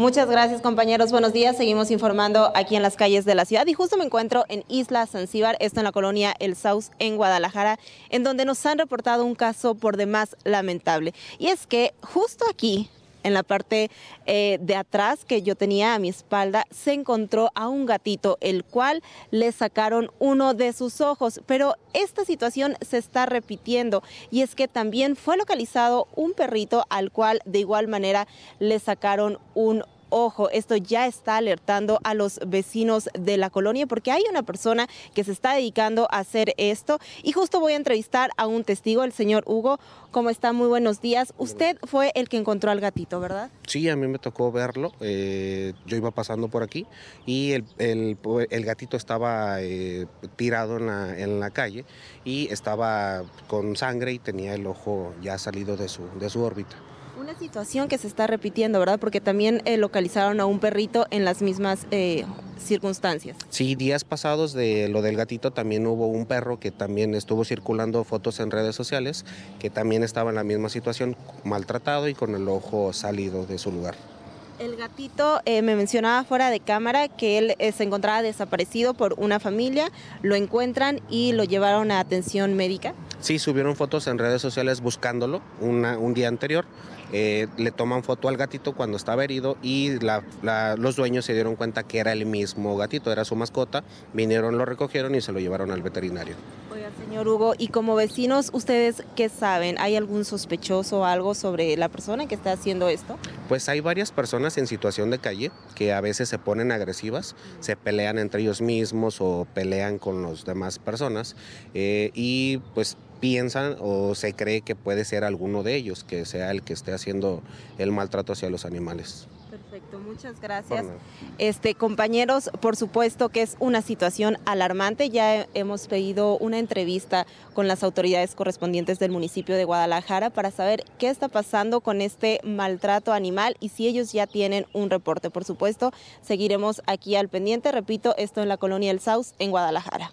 Muchas gracias compañeros, buenos días. Seguimos informando aquí en las calles de la ciudad y justo me encuentro en Isla Zanzíbar, esto en la colonia El Saus en Guadalajara, en donde nos han reportado un caso por demás lamentable. Y es que justo aquí en la parte eh, de atrás que yo tenía a mi espalda, se encontró a un gatito, el cual le sacaron uno de sus ojos. Pero esta situación se está repitiendo y es que también fue localizado un perrito al cual de igual manera le sacaron un ojo, esto ya está alertando a los vecinos de la colonia porque hay una persona que se está dedicando a hacer esto y justo voy a entrevistar a un testigo, el señor Hugo. ¿Cómo está? Muy buenos días. Usted fue el que encontró al gatito, ¿verdad? Sí, a mí me tocó verlo. Eh, yo iba pasando por aquí y el, gatito estaba eh, tirado en la, en la, calle y estaba con sangre y tenía el ojo ya salido de su, de su órbita. Una situación que se está repitiendo, ¿verdad? Porque también eh, localizaron a un perrito en las mismas eh, circunstancias. Sí, días pasados de lo del gatito también hubo un perro que también estuvo circulando fotos en redes sociales, que también estaba en la misma situación, maltratado y con el ojo salido de su lugar. El gatito eh, me mencionaba fuera de cámara que él se encontraba desaparecido por una familia, lo encuentran y lo llevaron a atención médica. Sí, subieron fotos en redes sociales buscándolo un día anterior. Eh, le toman foto al gatito cuando estaba herido y los dueños se dieron cuenta que era el mismo gatito, era su mascota. Vinieron, lo recogieron y se lo llevaron al veterinario. Oiga, señor Hugo, y como vecinos, ¿ustedes qué saben? ¿Hay algún sospechoso o algo sobre la persona que está haciendo esto? Pues hay varias personas en situación de calle que a veces se ponen agresivas, se pelean entre ellos mismos o pelean con las demás personas eh, y pues piensan o se cree que puede ser alguno de ellos, que sea el que esté haciendo el maltrato hacia los animales. Perfecto, muchas gracias. Este, compañeros, por supuesto que es una situación alarmante. Ya hemos pedido una entrevista con las autoridades correspondientes del municipio de Guadalajara para saber qué está pasando con este maltrato animal y si ellos ya tienen un reporte. Por supuesto, seguiremos aquí al pendiente. Repito, esto en la colonia El Saus, en Guadalajara.